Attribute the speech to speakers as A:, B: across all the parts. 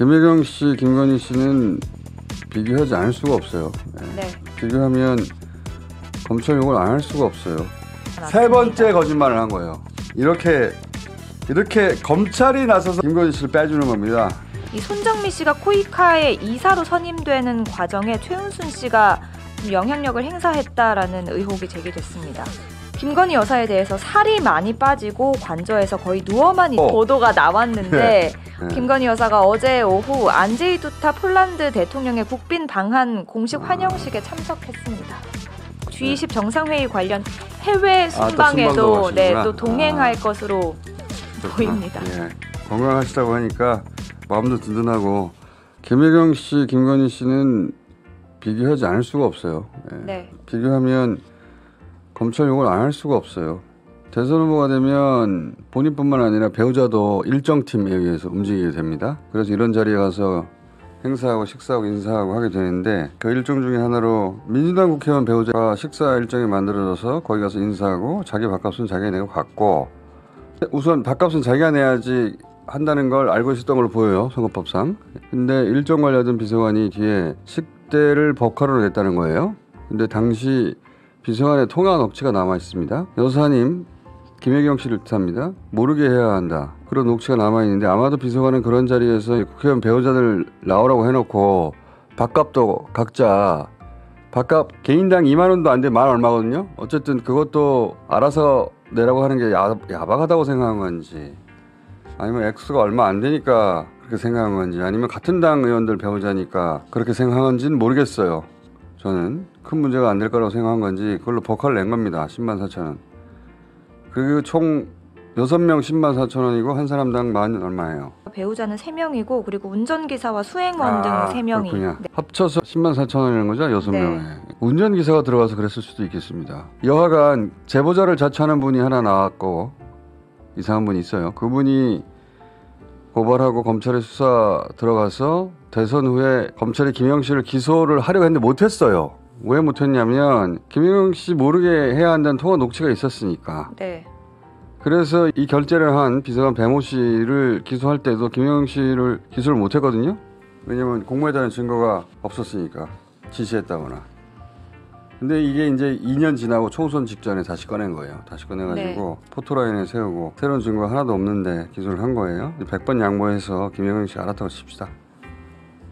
A: 김혜경 씨, 김건희 씨는 비교하지 않을 수가 없어요. 네.
B: 네.
A: 비교하면 검찰 욕을 안 할 수가 없어요. 세. 번째 거짓말을 한 거예요. 이렇게 이렇게 검찰이 나서서 김건희 씨를 빼주는 겁니다.
B: 이 손정미 씨가 코이카의 이사로 선임되는 과정에 최은순 씨가 좀 영향력을 행사했다라는 의혹이 제기됐습니다. 김건희 여사에 대해서 살이 많이 빠지고 관저에서 거의 누워만 있는
A: 어.
B: 보도가 나왔는데
A: 네.
B: 김건희 여사가 어제 오후 안제이 두타 폴란드 대통령의 국빈 방한 공식
A: 아.
B: 환영식에 참석했습니다. G20 정상회의 관련 해외
A: 네. 아, 또
B: 순방에도
A: 순방도
B: 네. 또 동행할
A: 아.
B: 것으로 보입니다.
A: 예. 건강하시다고 하니까 마음도 든든하고 김혜경 씨, 김건희 씨는 비교하지 않을 수가 없어요. 예.
B: 네.
A: 비교하면 검찰 욕을 안 할 수가 없어요. 대선 후보가 되면 본인뿐만 아니라 배우자도 일정 팀에 의해서 움직이게 됩니다. 그래서 이런 자리에 가서 행사하고 식사하고 인사하고 하게 되는데 그 일정 중에 하나로 민주당 국회의원 배우자가 식사 일정이 만들어져서 거기 가서 인사하고 자기 밥값은 자기가 내고 갔고 우선 밥값은 자기가 내야지 한다는 걸 알고 있었던 걸로 보여요 선거법상 근데 일정 관리하던 비서관이 뒤에 식대를 법카로 냈다는 거예요 근데 당시 비서관의 통화 녹취가 남아 있습니다 여사님 김혜경 씨를 뜻합니다 모르게 해야 한다 그런 녹취가 남아 있는데 아마도 비서관은 그런 자리에서 국회의원 배우자들 나오라고 해놓고 밥값도 각자 밥값 개인당 2만 원도 안 돼 만 얼마거든요. 어쨌든 그것도 알아서 내라고 하는 게 야, 야박하다고 생각한 건지 아니면 액수가 얼마 안 되니까 그렇게 생각한 건지 아니면 같은 당 의원들 배우자니까 그렇게 생각한 건지는 모르겠어요. 저는 큰 문제가 안 될 거라고 생각한 건지 그걸로 버카를 낸 겁니다. 10만 4천 원. 그리고 총 6명 10만 4천 원이고 한 사람당 만 얼마예요?
B: 배우자는 3명이고 그리고 운전기사와 수행원 등 3명이
A: 아, 그렇군요. 합쳐서 10만 4천 원이라는 거죠? 여섯
B: 네.
A: 명에. 운전기사가 들어가서 그랬을 수도 있겠습니다. 여하간 제보자를 자처하는 분이 하나 나왔고 이상한 분이 있어요. 그분이 고발하고 검찰에 수사 들어가서 대선 후에 검찰이 김영 씨를 기소를 하려고 했는데 못했어요. 왜 못했냐면 김영 씨 모르게 해야 한다는 통화 녹취가 있었으니까.
B: 네.
A: 그래서 이 결재를 한 비서관 배모 씨를 기소할 때도 김영 씨를 기소를 못했거든요. 왜냐면 공모에 대한 증거가 없었으니까 지시했다거나. 근데 이게 이제 2년 지나고 총선 직전에 다시 꺼낸 거예요. 다시 꺼내가지고 포토라인에 세우고 새로운 증거가 하나도 없는데 기소를 한 거예요. 100번 양보해서 김영경 씨 알았다고 칩시다.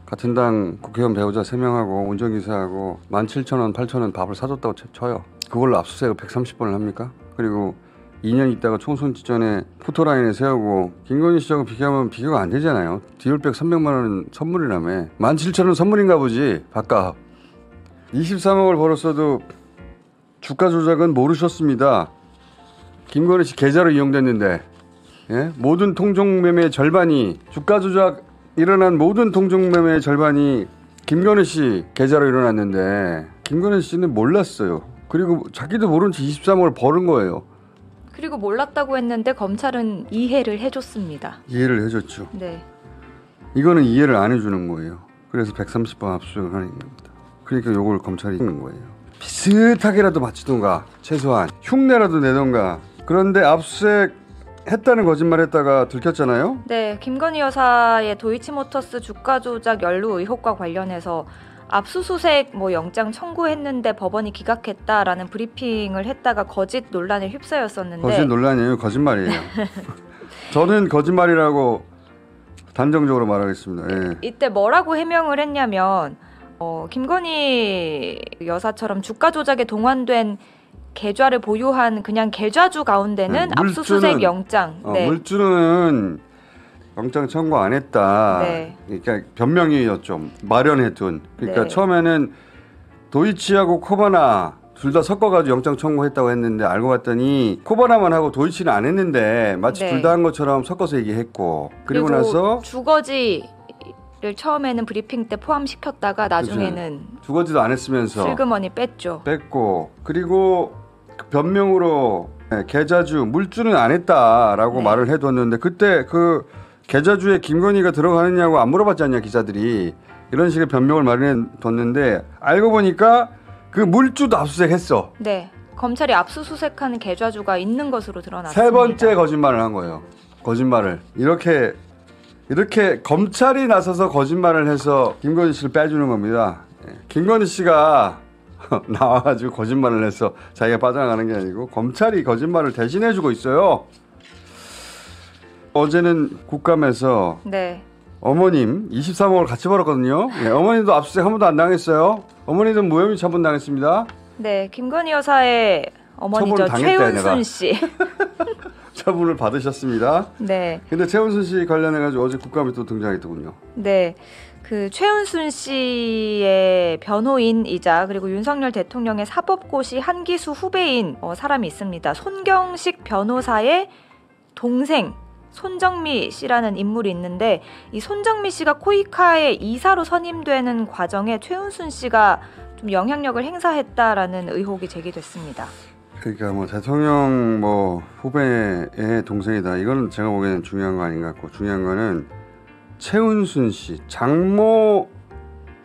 A: 같은 당 국회의원 배우자 3명하고 운전기사하고 17,000원, 8,000원 밥을 사줬다고 쳐- 쳐요. 그걸로 압수수색을 130번을 합니까? 그리고 2년 있다가 총선 직전에 포토라인에 세우고 김건희 씨하고 비교하면 비교가 안 되잖아요. 디올백 300만 원은 선물이라며 17,000원 선물인가 보지 밥값 23억을 벌었어도 주가 조작은 모르셨습니다. 김건희 씨 계좌로 이용됐는데 예? 모든 통정매매의 절반이 주가 조작 일어난 모든 통정매매의 절반이 김건희 씨 계좌로 일어났는데 김건희 씨는 몰랐어요. 그리고 자기도 모른 채 23억을 벌은 거예요.
B: 그리고 몰랐다고 했는데 검찰은 이해를 해줬습니다.
A: 이해를 해줬죠.
B: 네.
A: 이거는 이해를 안 해주는 거예요. 그래서 130번 압수수색을 하는 겁니다. 그러니까 요걸 검찰이 하는 거예요. 비슷하게라도 맞추던가 최소한 흉내라도 내던가 그런데 압수수색 했다는 거짓말 했다가 들켰잖아요.
B: 네, 김건희 여사의 도이치모터스 주가 조작 연루 의혹과 관련해서 압수수색 뭐 영장 청구했는데 법원이 기각했다라는 브리핑을 했다가 거짓 논란에 휩싸였었는데
A: 거짓 논란이에요. 거짓말이에요. 저는 거짓말이라고 단정적으로 말하겠습니다. 예.
B: 이때 뭐라고 해명을 했냐면 어, 김건희 여사처럼 주가 조작에 동원된 계좌를 보유한 그냥 계좌주 가운데는
A: 네,
B: 압수수색 영장
A: 어,
B: 네.
A: 물주는 영장 청구 안 했다.
B: 네.
A: 그러니까 변명이었죠. 마련해 둔. 그러니까
B: 네.
A: 처음에는 도이치하고 코바나 둘 다 섞어가지고 영장 청구했다고 했는데 알고 봤더니 코바나만 하고 도이치는 안 했는데 마치
B: 네.
A: 둘다 한 것처럼 섞어서 얘기했고 그리고,
B: 그리고
A: 나서
B: 주거지 를 처음에는 브리핑 때 포함시켰다가 나중에는
A: 주거지도 안 했으면서
B: 슬그머니 뺐죠.
A: 뺐고 그리고 그 변명으로 네, 계좌주 물주는 안 했다라고
B: 네.
A: 말을 해뒀는데 그때 그 계좌주에 김건희가 들어가느냐고 안 물어봤지 않냐 기자들이 이런 식의 변명을 마련해뒀는데 알고 보니까 그 물주도 압수수색했어
B: 네. 검찰이 압수수색하는 계좌주가 있는 것으로 드러났습니다.
A: 세 번째 거짓말을 한 거예요 거짓말을 이렇게 이렇게 검찰이 나서서 거짓말을 해서 김건희 씨를 빼주는 겁니다. 예, 김건희 씨가 나와가지고 거짓말을 해서 자기가 빠져나가는 게 아니고 검찰이 거짓말을 대신해주고 있어요. 어제는 국감에서
B: 네.
A: 어머님 23억을 같이 벌었거든요. 예, 어머님도 압수수색 한 번도 안 당했어요. 어머니도 무혐의 처분 당했습니다.
B: 네, 김건희 여사의 어머니죠. 최은순. 씨.
A: 처분을 받으셨습니다.
B: 네.
A: 근데 최은순 씨 관련해 가지고 어제 국감에 또 등장했더군요.
B: 네. 그 최은순 씨의 변호인이자 그리고 윤석열 대통령의 사법고시 한기수 후배인 어, 사람이 있습니다. 손경식 변호사의 동생 손정미 씨라는 인물이 있는데 이 손정미 씨가 코이카의 이사로 선임되는 과정에 최은순 씨가 좀 영향력을 행사했다라는 의혹이 제기됐습니다.
A: 그러니까 뭐 대통령 뭐 후배의 동생이다. 이거는 제가 보기에는 중요한 거 아닌 것 같고 중요한 거는 최은순 씨 장모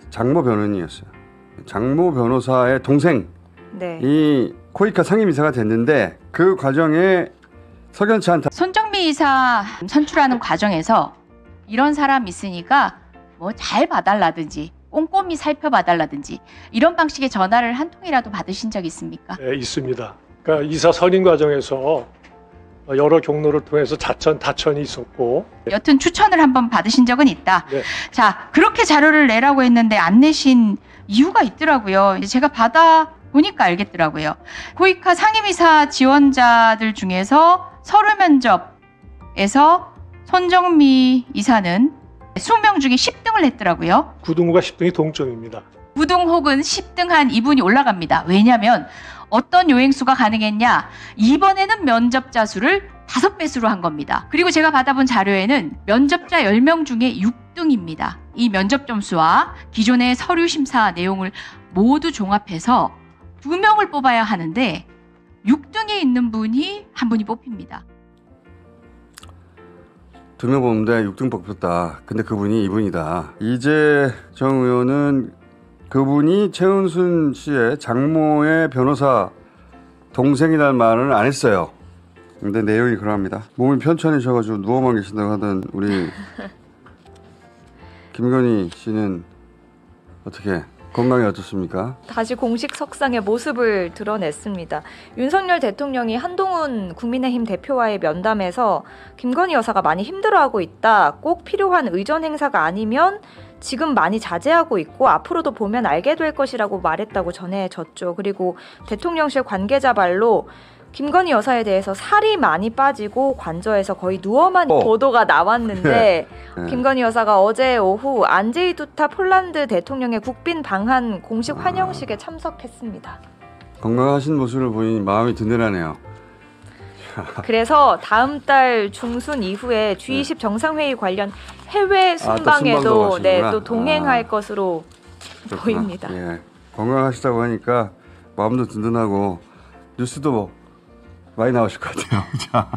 A: 장모 변호인이었어요. 장모 변호사의 동생이
B: 네.
A: 코이카 상임이사가 됐는데 그 과정에 석연치 않다.
C: 손정미 이사 선출하는 과정에서 이런 사람 있으니까 뭐 잘 봐달라든지 꼼꼼히 살펴봐달라든지 이런 방식의 전화를 한 통이라도 받으신 적 있습니까?
D: 네, 있습니다. 그러니까 이사 선임 과정에서 여러 경로를 통해서 자천, 다천이 있었고
C: 여튼 추천을 한번 받으신 적은 있다.
D: 네.
C: 자, 그렇게 자료를 내라고 했는데 안 내신 이유가 있더라고요. 제가 받아 보니까 알겠더라고요. 고이카 상임이사 지원자들 중에서 서류 면접에서 손정미 이사는 수명 중에 10등을 했더라고요.
D: 구등호가 10등이 동점입니다.
C: 9등 혹은 10등 한 이분이 올라갑니다. 왜냐하면 어떤 요행수가 가능했냐? 이번에는 면접자 수를 다섯 배수로 한 겁니다. 그리고 제가 받아본 자료에는 면접자 10명 중에 6등입니다. 이 면접 점수와 기존의 서류 심사 내용을 모두 종합해서 두 명을 뽑아야 하는데 6등에 있는 분이 한 분이 뽑힙니다.
A: 두명 보는데 6등 뽑혔다. 근데 그분이 이분이다. 이재정 의원은 그분이 최은순 씨의 장모의 변호사 동생이라는 말을 안 했어요. 근데 내용이 그러합니다. 몸이 편찮으셔가지고 누워만 계신다고 하던 우리 김건희 씨는 어떻게 건강이 어떻습니까?
B: 다시 공식 석상의 모습을 드러냈습니다. 윤석열 대통령이 한동훈 국민의힘 대표와의 면담에서 김건희 여사가 많이 힘들어하고 있다. 꼭 필요한 의전 행사가 아니면 지금 많이 자제하고 있고 앞으로도 보면 알게 될 것이라고 말했다고 전해졌죠. 그리고 대통령실 관계자 말로 김건희 여사에 대해서 살이 많이 빠지고 관저에서 거의 누워만
A: 어.
B: 보도가 나왔는데
A: 네.
B: 김건희 여사가 어제 오후 안제이 두타 폴란드 대통령의 국빈 방한 공식 환영식에 참석했습니다.
A: 건강하신 모습을 보니 마음이 든든하네요.
B: 그래서 다음 달 중순 이후에 G20 정상회의 관련 해외
A: 아,
B: 순방에도
A: 가시는구나.
B: 네, 또 동행할
A: 아.
B: 것으로
A: 그렇구나.
B: 보입니다.
A: 예. 건강하시다고 하니까 마음도 든든하고 뉴스도 뭐 많이 나오실 것 같아요. 자,